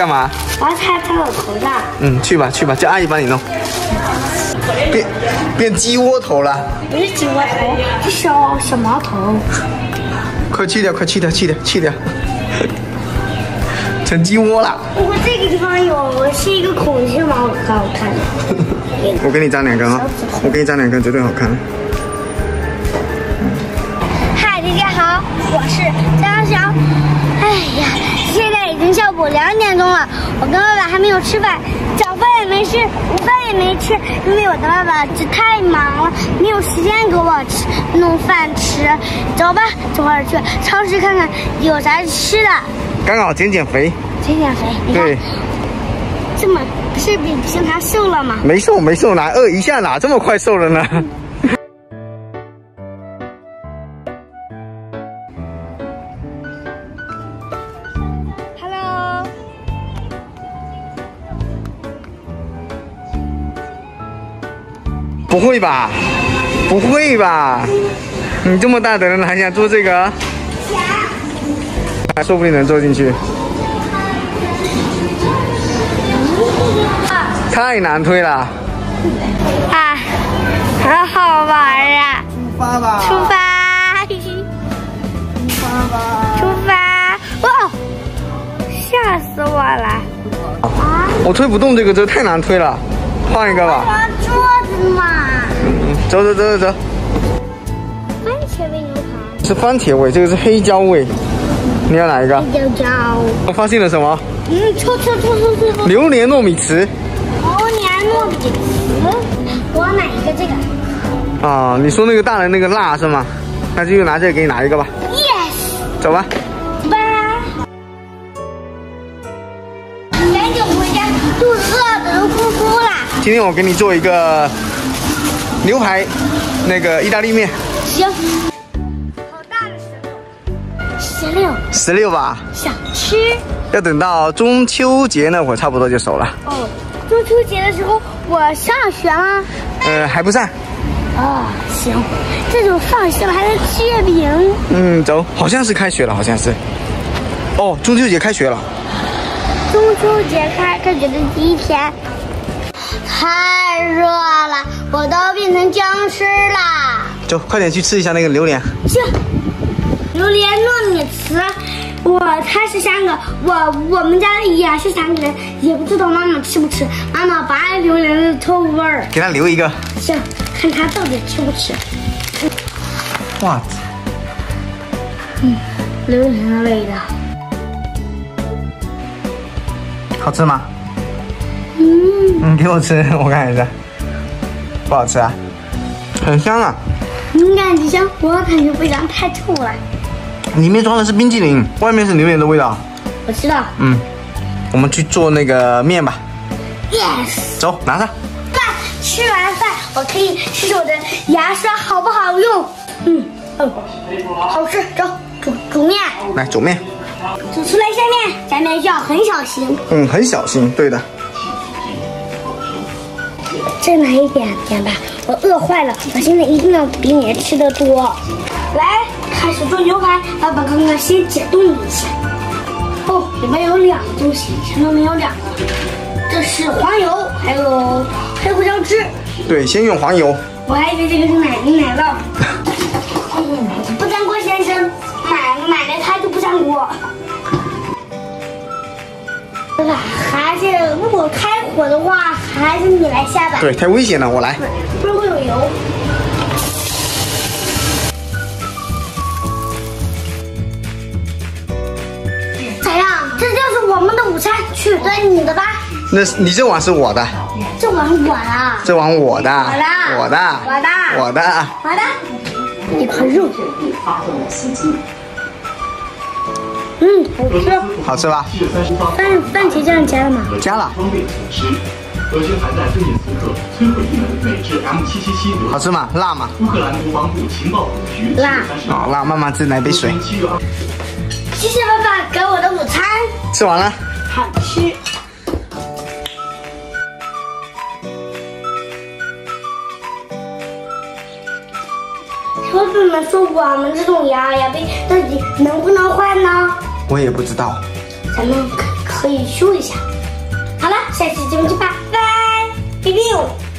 干嘛？我要擦擦我头上。嗯，去吧去吧，叫阿姨帮你弄。变变鸡窝头了，不是鸡窝头，是小小毛头。快去掉，快去掉，去掉，去掉，成鸡窝了。我这个地方有是一个孔雀，蛮好好看的。我给你粘两根啊，我给你粘两根，绝对好看。嗨，大家好，我是张小。哎呀，现在已经下午两点钟了，我跟爸爸还没有吃饭，早饭也没吃，午饭也没吃，因为我的爸爸这太忙了，没有时间给我吃弄饭吃。走吧，这会儿去超市看看有啥吃的，刚好减减肥。减减肥。你看对，这么不是比平常瘦了吗？没瘦没瘦，哪饿一下哪这么快瘦了呢不会吧？不会吧？你这么大的人还想做这个？还说不定能坐进去。太难推了。啊，好好玩啊！出发吧！出发，出发吧！出发！哇，吓死我了！啊，我推不动这个车，太难推了，换一个吧。走走走走走。番茄味牛排，是番茄味，这个是黑椒味。你要哪一个？黑椒椒，我发现了什么？嗯，抽抽抽抽抽，榴莲糯米糍。榴莲糯米糍，我要哪一个？这个啊，你说那个大的那个辣是吗？那就拿这个给你拿一个吧。，yes，走吧。拜。赶紧回家，肚子饿的都咕咕了。今天我给你做一个牛排，那个意大利面，行，好大的石头，十六，十六吧。想吃。要等到中秋节那会儿，差不多就熟了。哦，中秋节的时候我上学吗？呃，还不上。哦、行，这种放学了还能吃月饼。嗯，走，好像是开学了，好像是。哦，中秋节开学了。中秋节开开学的第一天，太热了，我都变成僵尸啦！走，快点去吃一下那个榴莲。行，榴莲糯米糍，我它是三个，我我们家也是三个人，也不知道妈妈吃不吃。妈妈不爱榴莲的臭味儿。给他留一个。行，看他到底吃不吃。哇，榴莲的味道。好吃吗？嗯，你，给我吃，我看一下。不好吃啊？很香啊，你感觉香，我感觉味道太臭了。里面装的是冰淇淋，外面是榴莲的味道。我知道嗯，我们去做那个面吧。，yes。走，拿上。爸吃完饭，我可以试试我的牙刷好不好用。嗯嗯，好吃，走煮煮面，来煮面。煮出来下面，咱们要很小心。嗯，很小心，对的。再买一点点吧，我饿坏了，我现在一定要比你吃的多。来，开始做牛排，爸爸刚刚先解冻一下。哦，里面有两个东西，前面没有两个。这是黄油，还有黑胡椒汁。对，先用黄油。我还以为这个是奶油奶酪。如果开火的话，还是你来下吧。对，太危险了，我来。不然会有油。怎样？这就是我们的午餐，取得你的吧。那是你这碗是我的，这碗我的，这碗我的，我的我的，我的我的。我的。一块肉。嗯，好吃。好吃吧？番番茄酱加了吗？加了。方便同时，俄军还在关键时刻摧毁一门美制 M777 好吃吗？辣吗？乌克兰国防部情报总局辣好，辣，慢慢吃，来杯水。谢谢爸爸给我的午餐，吃完了。好吃。小粉们说我们这种牙牙杯到底能不能换呢？我也不知道，咱们可以修一下。好了，下期节目见吧，拜拜，哔。